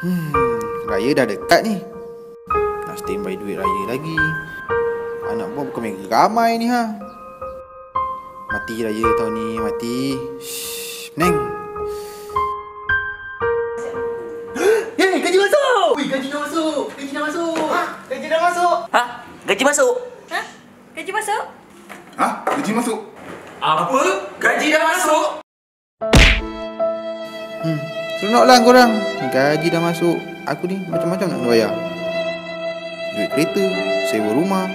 Hmm, raya dah dekat ni. Nak standby duit raya lagi. Anak buah bukan mega ramai ni ha. Mati raya tahun ni, mati. Shh, Neng. Hei, gaji masuk! Ui, gaji dah masuk! Gaji dah masuk! Ha? Gaji dah masuk! Ha? Gaji masuk? Ha? Gaji masuk? Ha? Gaji masuk? Apa? Gaji dah masuk? Hmm, seronoklah korang. Gaji dah masuk. Aku ni macam-macam nak bayar. Duit kereta, sewa rumah,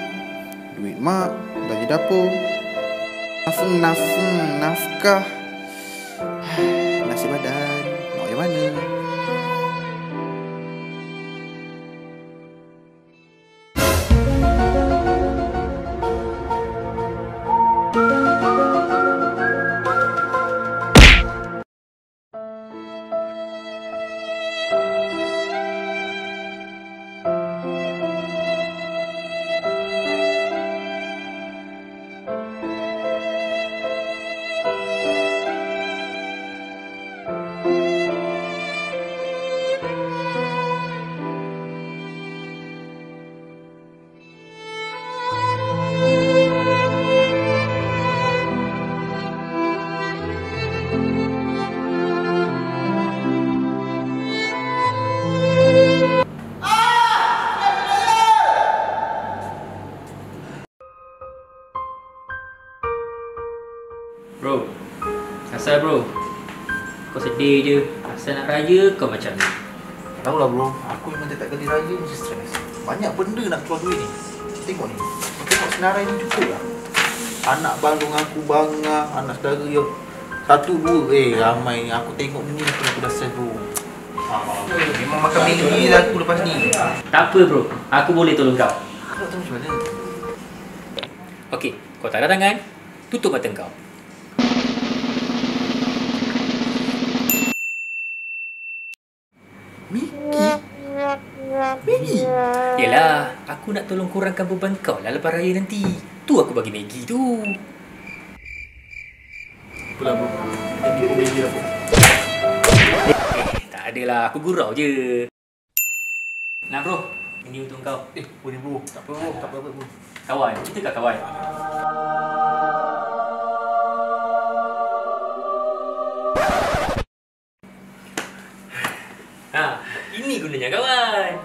duit mak, gaji dapur. Nafung, nafung, nafkah. Nasi badan. Nak yang mana? Asal bro? Kau sedih je. Asal nak raya kau macam ni. Tahu lah bro, aku memang tak kali raya mesti stres. Banyak benda nak keluar duit ni. Tengok ni. Tengok senarai ni cukup lah. Anak bandung aku bangga, anak saudara yang satu dua eh ramai. Aku tengok ni aku, aku dah stres bro. Ah, memang makan Maggi lah aku lepas ni. Tak apa bro, aku boleh tolong kau. Aku tak tahu macam mana. Okey, kau taruh tangan, tutup mata kau. Maggi? Yelah, aku nak tolong kurangkan beban kau lah lepas raya nanti. Tu aku bagi Maggi tu. Apalah bro. Maggi pun Maggi lah bro. Eh, tak adalah, aku gurau je. Nah bro, ini untuk kau. Eh, boleh bro. Tak apa bro, tak apa-apa bro. Kawan, kita kat kawan. Kawan.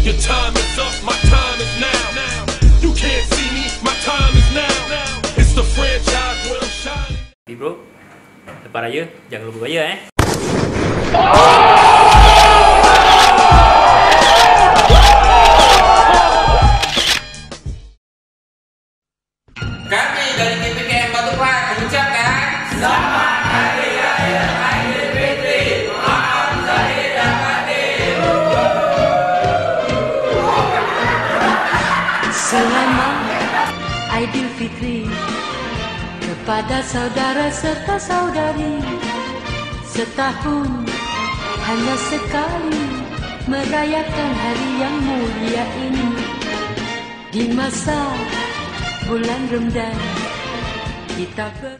Your time is up, my time is now. You can't see me, my time is now. It's the franchise where I'm shining. Tapi bro, lepas raya jangan lupa bayar eh. Kami Selamat Aidilfitri kepada saudara serta saudari setahun hanya sekali merayakan hari yang mulia ini. Di masa bulan Ramadan kita ber